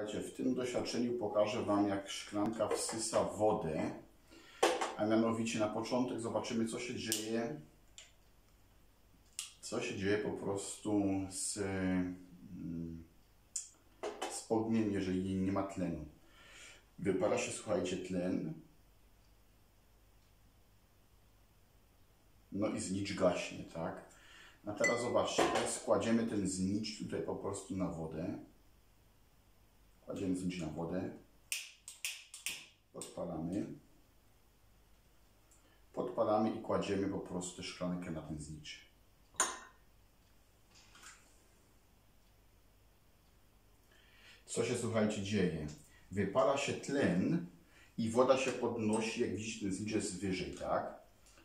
Słuchajcie, w tym doświadczeniu pokażę Wam, jak szklanka wsysa wodę. A mianowicie na początek zobaczymy, co się dzieje. Co się dzieje po prostu z, mm, z ogniem, jeżeli nie ma tlenu. Wypala się, słuchajcie, tlen. No i znicz gaśnie, tak? A teraz zobaczcie, teraz kładziemy ten znicz tutaj po prostu na wodę. Kładziemy znicz na wodę. Podpalamy. Podpalamy i kładziemy po prostu szklankę na ten znicz. Co się, słuchajcie, dzieje? Wypala się tlen i woda się podnosi, jak widzicie, ten znicz jest wyżej, tak?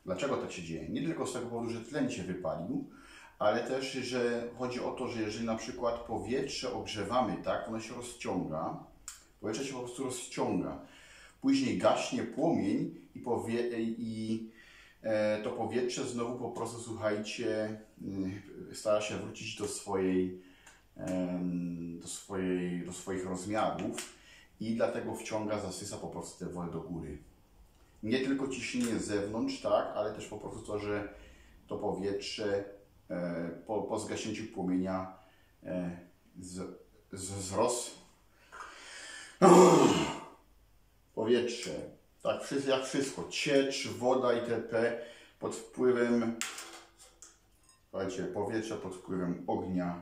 Dlaczego tak się dzieje? Nie tylko z tego powodu, że tlen się wypalił, ale też, że chodzi o to, że jeżeli na przykład powietrze ogrzewamy, tak, ono się rozciąga, powietrze się po prostu rozciąga. Później gaśnie płomień i, powie, i e, to powietrze znowu po prostu, słuchajcie, y, stara się wrócić do swojej, do swojej, do swoich rozmiarów i dlatego wciąga, zasysa po prostu tę wodę do góry. Nie tylko ciśnienie z zewnątrz, tak, ale też po prostu to, że to powietrze po, po zgaśnięciu płomienia e, z, powietrze, tak jak wszystko, ciecz, woda itp. pod wpływem słuchajcie, powietrza pod wpływem ognia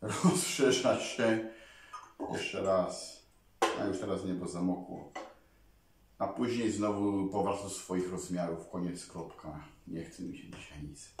rozszerza się jeszcze raz, a już teraz niebo zamokło. Później znowu powraca do swoich rozmiarów. Koniec, kropka. Nie chce mi się dzisiaj nic.